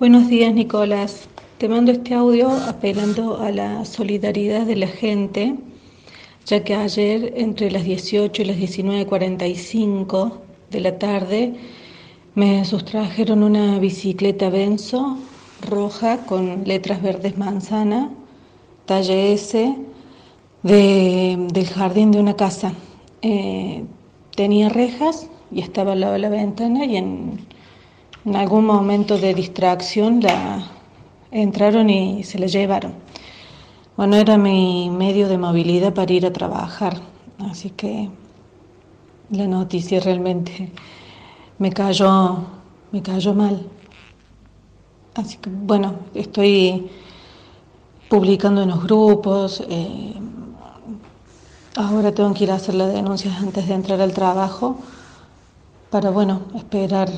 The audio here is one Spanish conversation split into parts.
Buenos días, Nicolás. Te mando este audio apelando a la solidaridad de la gente, ya que ayer entre las 18 y las 19.45 de la tarde me sustrajeron una bicicleta Benzo roja con letras verdes manzana, talle S, del jardín de una casa. Eh, tenía rejas y estaba al lado de la ventana y en en algún momento de distracción la entraron y se la llevaron. Bueno, era mi medio de movilidad para ir a trabajar, así que la noticia realmente me cayó, me cayó mal. Así que bueno, estoy publicando en los grupos. Eh, ahora tengo que ir a hacer las denuncias antes de entrar al trabajo para bueno esperar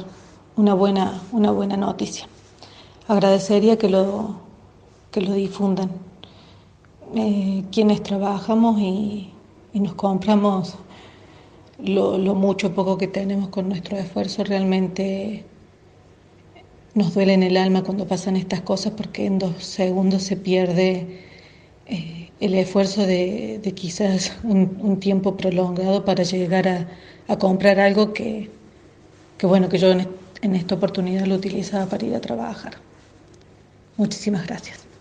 una buena, una buena noticia. Agradecería que lo, que lo difundan. Eh, quienes trabajamos y, nos compramos lo, mucho o poco que tenemos con nuestro esfuerzo, realmente nos duele en el alma cuando pasan estas cosas porque en dos segundos se pierde eh, el esfuerzo de, quizás un, tiempo prolongado para llegar a, a comprar algo que, que, bueno, que yo en esta oportunidad lo utilizaba para ir a trabajar. Muchísimas gracias.